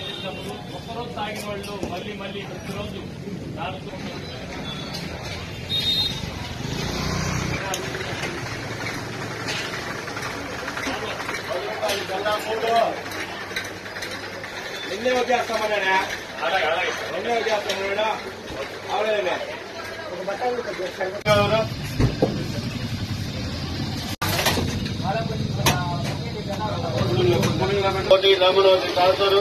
ప్రయాణించినప్పుడు ఒక్కరోజు తాగిన వాళ్ళు మళ్ళీ మళ్ళీ ప్రతిరోజు దాడుతూ ఎన్ని వచ్చేస్తామన్నా ఎన్ని వచ్చేస్తామన్నా అవలేదన్నా ఒక బట్టలు మోడీ రామరాజు తాగుతారు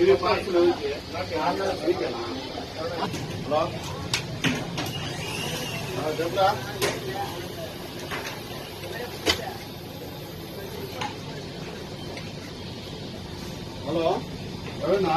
ఇది పార్సల్ హలో చెప్పరా హలో ఎవరన్నా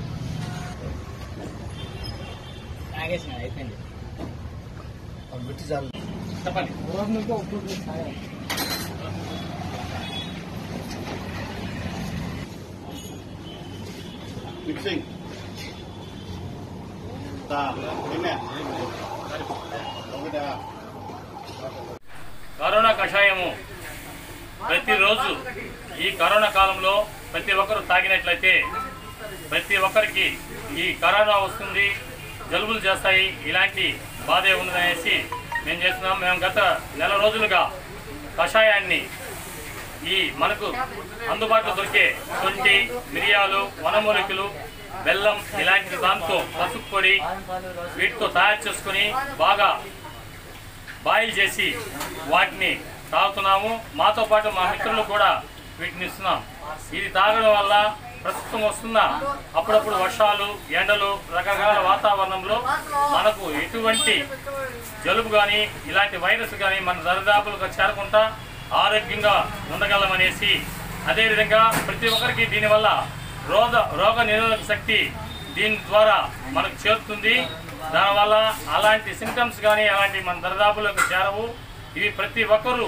తాగేసిన అయిపోయింది. బిట్టి చాలు. చెప్పండి. మిక్సింగ్ కరోనా కషాయము ప్రతిరోజు ఈ కరోనా కాలంలో ప్రతి ఒక్కరు తాగినట్లయితే ప్రతి ఒక్కరికి ఈ కరోనా వస్తుంది. జలుబులు చేస్తాయి. ఇలాంటి బాధే ఉన్నదనేసి మేము చేస్తున్నాం. మేము గత నెల రోజులుగా కషాయాన్ని ఈ మనకు అందుబాటులో దొరికే తొంటి మిరియాలు వనమూలికలు బెల్లం ఇలాంటి దాంతో పసుపు పొడి వీటితో తయారు చేసుకుని బాగా బాయిల్ చేసి వాటిని తాగుతున్నాము. మాతో పాటు మా మిత్రులు కూడా వీటిని ఇస్తున్నాం. ఇది తాగడం వల్ల ప్రస్తుతం వస్తున్న అప్పుడప్పుడు వర్షాలు ఎండలు రకరకాల వాతావరణంలో మనకు ఎటువంటి జలుబు కానీ ఇలాంటి వైరస్ కానీ మన దరిదాపులకు చేరకుండా ఆరోగ్యంగా ఉండగలమనేసి అదేవిధంగా ప్రతి ఒక్కరికి దీనివల్ల రోగ రోగ నిరోధక శక్తి దీని ద్వారా మనకు చేరుతుంది. దానివల్ల అలాంటి సింటమ్స్ కానీ అలాంటి మన దరిదాపులకు చేరవు. ఇవి ప్రతి ఒక్కరూ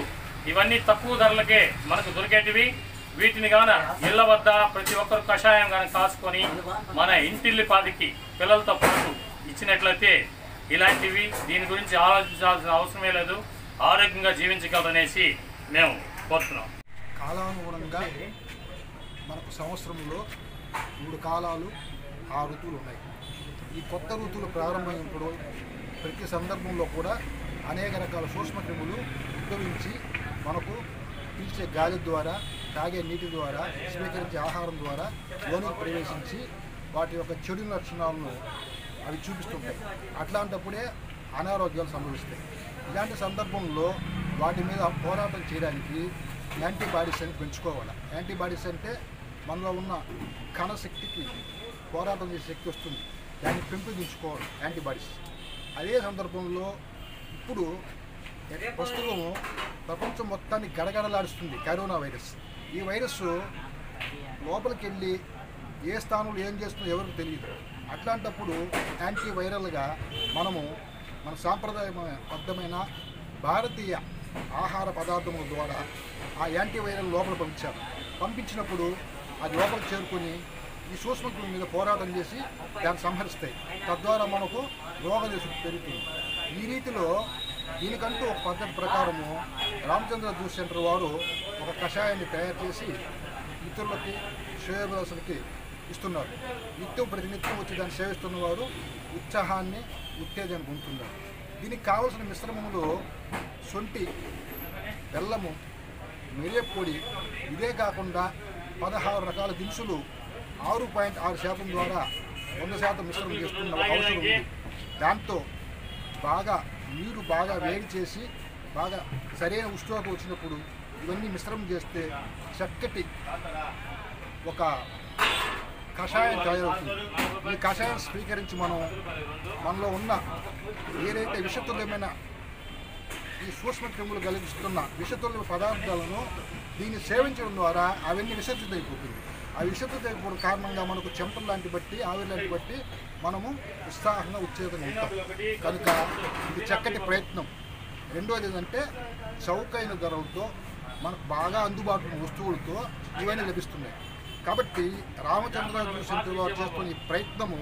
ఇవన్నీ తక్కువ ధరలకే మనకు దొరికేటివి. వీటిని గాన ఇళ్ళ వద్ద ప్రతి ఒక్కరు కషాయం కానీ కాసుకొని మన ఇంటిల్లిపాదికి పిల్లలతో పాటు ఇచ్చినట్లయితే ఇలాంటివి దీని గురించి ఆలోచించాల్సిన అవసరమే లేదు. ఆరోగ్యంగా జీవించగలరనేసి మేము కోరుతున్నాం. కాలానుగుణంగా మనకు సంవత్సరంలో మూడు కాలాలు ఆ ఋతువులు ఉన్నాయి. ఈ కొత్త ఋతువులు ప్రారంభమైనప్పుడు ప్రతి సందర్భంలో కూడా అనేక రకాల సూక్ష్మక్రిములు ఉద్భవించి మనకు పీల్చే గాలి ద్వారా తాగే నీటి ద్వారా స్వీకరించే ఆహారం ద్వారా లోనికి ప్రవేశించి వాటి యొక్క చెడు లక్షణాలను అవి చూపిస్తుంటాయి. అట్లాంటప్పుడే అనారోగ్యాలు సంభవిస్తాయి. ఇలాంటి సందర్భంలో వాటి మీద పోరాటం చేయడానికి యాంటీబాడీస్ అని పెంచుకోవాలి. యాంటీబాడీస్ అంటే మనలో ఉన్న కణశక్తికి పోరాటం చేసే శక్తి వస్తుంది. దాన్ని పెంపొందించుకోవాలి యాంటీబాడీస్. అదే సందర్భంలో ఇప్పుడు ప్రస్తుతం ప్రపంచం మొత్తాన్ని గడగడలాడుస్తుంది కరోనా వైరస్. ఈ వైరస్ లోపలికి వెళ్ళి ఏ స్థానంలో ఏం చేస్తుందో ఎవరికి తెలియదు. అట్లాంటప్పుడు యాంటీవైరల్గా మనము మన సాంప్రదాయబద్ధమైన భారతీయ ఆహార పదార్థముల ద్వారా ఆ యాంటీవైరల్ లోపల పంపించారు. పంపించినప్పుడు అది లోపలికి చేరుకొని ఈ సూక్ష్మక్రిముల మీద పోరాటం చేసి దాన్ని సంహరిస్తాయి. తద్వారా మనకు రోగ పెరుగుతుంది. ఈ రీతిలో దీనికంటూ ఒక పద్ధతి ప్రకారము రామచంద్ర జ్యూస్ సెంటర్ వారు ఒక కషాయాన్ని తయారు చేసి మిత్రులకి శ్రేయోభిలాసులకి ఇస్తున్నారు. నిత్యం ప్రతినిత్యం వచ్చి దాన్ని సేవిస్తున్న వారు ఉత్సాహాన్ని ఉత్తేజాన్ని పొందుతున్నారు. దీనికి కావలసిన మిశ్రమంలో సొంటి బెల్లము మిరియపొడి ఇదే కాకుండా పదహారు రకాల దినుసులు ఆరు పాయింట్ ఆరు శాతం ద్వారా వంద శాతం మిశ్రమం చేస్తున్న అవసరం ఉంది. దాంతో బాగా నీరు బాగా వేడి చేసి బాగా సరైన ఉష్ణోగ్రత వచ్చినప్పుడు ఇవన్నీ మిశ్రమం చేస్తే చక్కటి ఒక కషాయం తయారవుతుంది. ఈ కషాయం స్వీకరించి మనం మనలో ఉన్న ఏదైతే విషతుల్యమైన ఈ సూక్ష్మక్రిములు కలిగిస్తున్న విషతుల్య పదార్థాలను దీన్ని సేవించడం ద్వారా అవన్నీ విసర్జితమైపోతుంది. ఆ విషపు తెగకపోవడం కారణంగా మనకు చెంపలు లాంటి బట్టి ఆవిరి లాంటి బట్టి మనము ఉత్సాహంగా ఉచ్చేతంగా ఉంటాం. కనుక ఇది చక్కటి ప్రయత్నం. రెండోది ఏంటంటే చౌకైన ధరలతో మనకు బాగా అందుబాటులో వస్తువులతో ఇవన్నీ లభిస్తున్నాయి. కాబట్టి రామచంద్ర వారు చేస్తున్న ఈ ప్రయత్నము